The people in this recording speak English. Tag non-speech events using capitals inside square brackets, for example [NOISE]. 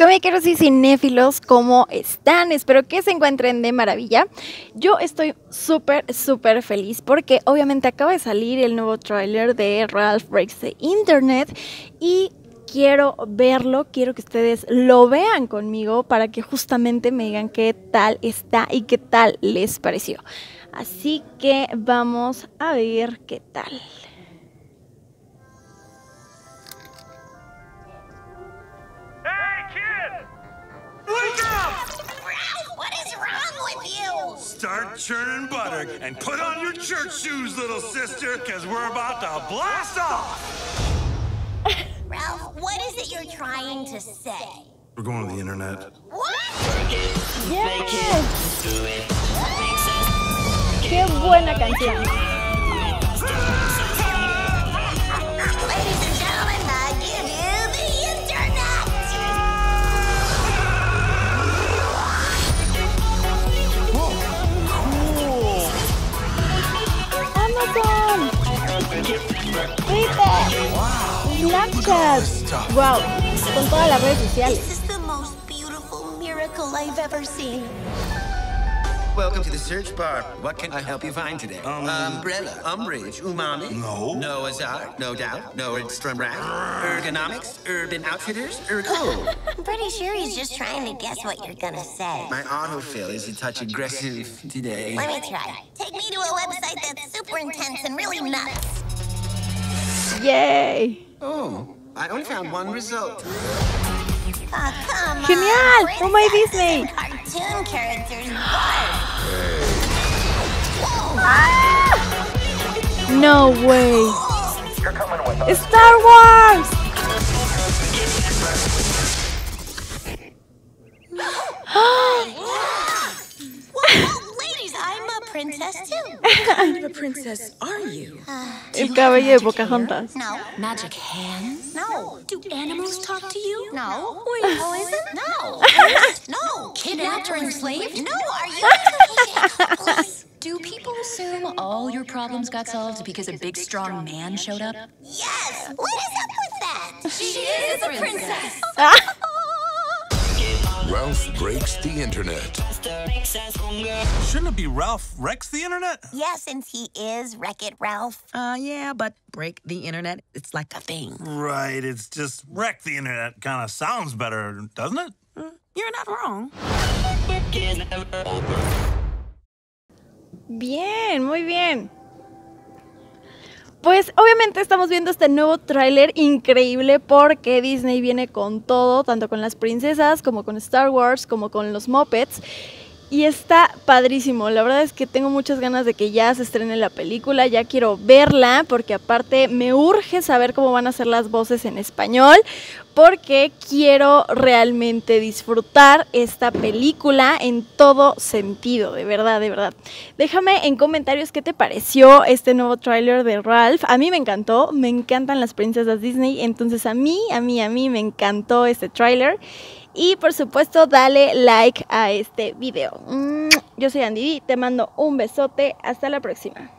Comiqueros y cinéfilos, ¿cómo están? Espero que se encuentren de maravilla. Yo estoy súper, súper feliz porque obviamente acaba de salir el nuevo tráiler de Ralph Breaks the Internet y quiero verlo, quiero que ustedes lo vean conmigo para que justamente me digan qué tal está y qué tal les pareció. Así que vamos a ver qué tal. Start churning butter and put on your church shoes, little sister, because we're about to blast off. Ralph, what is it you're trying to say? We're going to the internet. What? Yes. Qué buena canción. Twitter. Snapchat. Wow. Con todas las redes sociales. This is the most beautiful miracle I've ever seen. Welcome to the search bar. What can I help you find today? Um, Umbrella, umbrage, umami. No. Noah's Ark, no doubt. Nordstrom Rack. Ergonomics, Urban Outfitters, Urkel. [LAUGHS] I'm pretty sure he's just trying to guess what you're gonna say. My autofill is a touch aggressive today. Let me try. Take me to a website that's super intense and really nuts. Yay. Oh, I only found one result. Oh, come Genial. on. Oh, my princesses Disney. Cartoon characters. barf. No way. Star Wars. Princess too. kind of a [LAUGHS] princess are you? Uh, El cabello de Pocahontas. No. Magic hands? No. Do animals talk to you? No. Poison? No. Oh, [LAUGHS] no. Kidnapped or enslaved? No, are you [LAUGHS] Do people assume all your problems got solved because a big strong man showed up? Yes. What is up with that? She is a princess. Ralph breaks the internet. Shouldn't it be Ralph wrecks the internet? Yeah, since he is Wreck It Ralph. Uh, yeah, but break the internet, it's like a thing. Right, it's just wreck the internet kind of sounds better, doesn't it? You're not wrong. Bien, muy bien. Pues obviamente estamos viendo este nuevo tráiler increíble porque Disney viene con todo, tanto con las princesas como con Star Wars, como con los Muppets. Y está padrísimo, la verdad es que tengo muchas ganas de que ya se estrene la película, ya quiero verla porque aparte me urge saber cómo van a ser las voces en español porque quiero realmente disfrutar esta película en todo sentido, de verdad, de verdad. Déjame en comentarios qué te pareció este nuevo tráiler de Ralph. A mí me encantó, me encantan las princesas Disney, entonces a mí, a mí, a mí me encantó este tráiler. Y por supuesto, dale like a este video. Yo soy Andy, te mando un besote. Hasta la próxima.